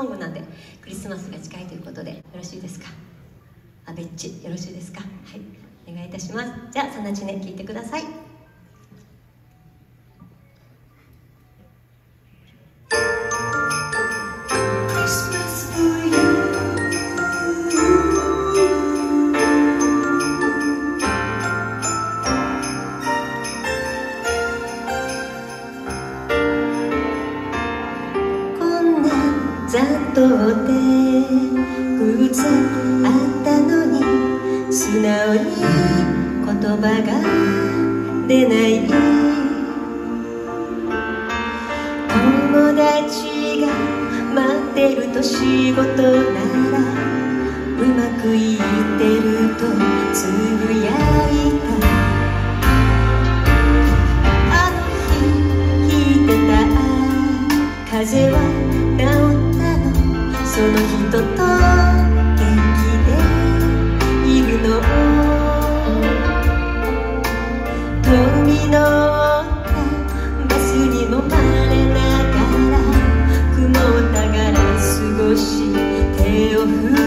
ソングなんでクリスマスが近いということでよろしいですか？あべッちよろしいですか？はいお願いいたします。じゃあさなちね聞いてください。なざっとで偶然あったのに素直に言葉が出ない。友達が待ってると仕事ならうまくいってるとつぶやいた。あの日引いた。風はその人と元気でいるの。遠見のバスにもまれながら雲をたガラス越し手を振る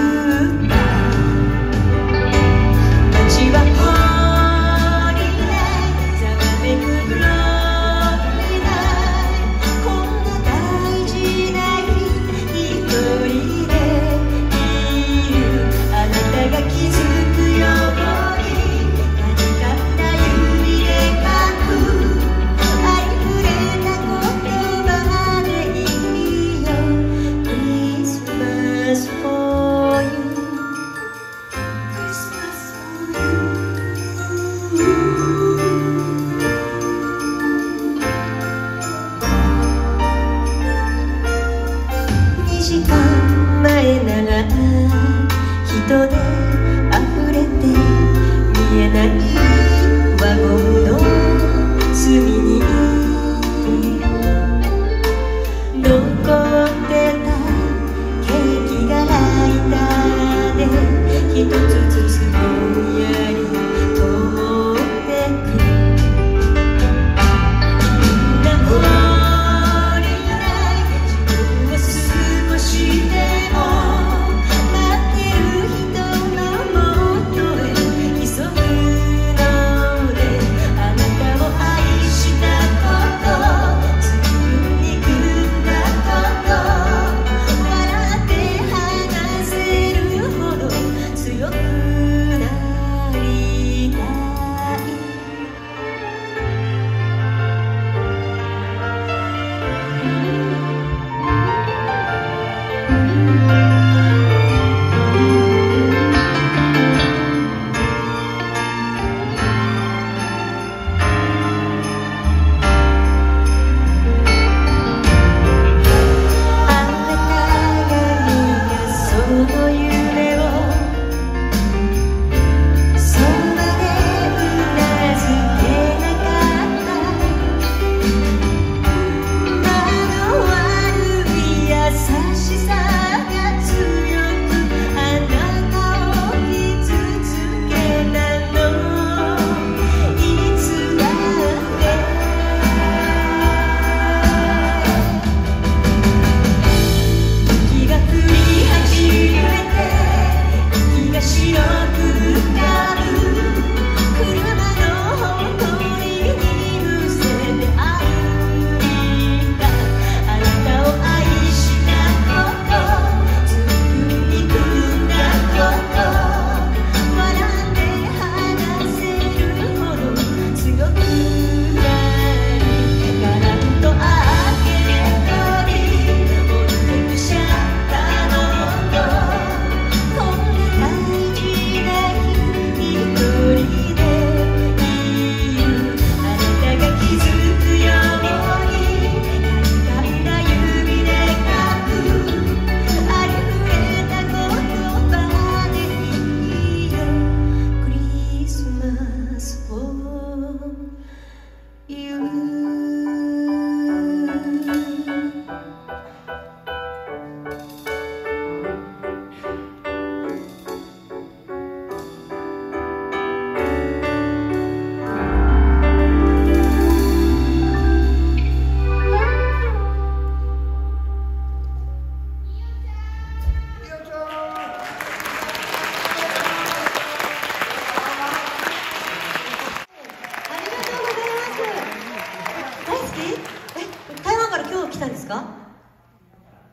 たんですか？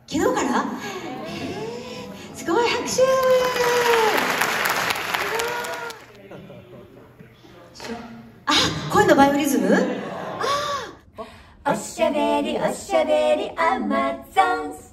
昨日から？すごい拍手。あ声のバイオリズム？あおしゃべりおしゃべりアマゾン。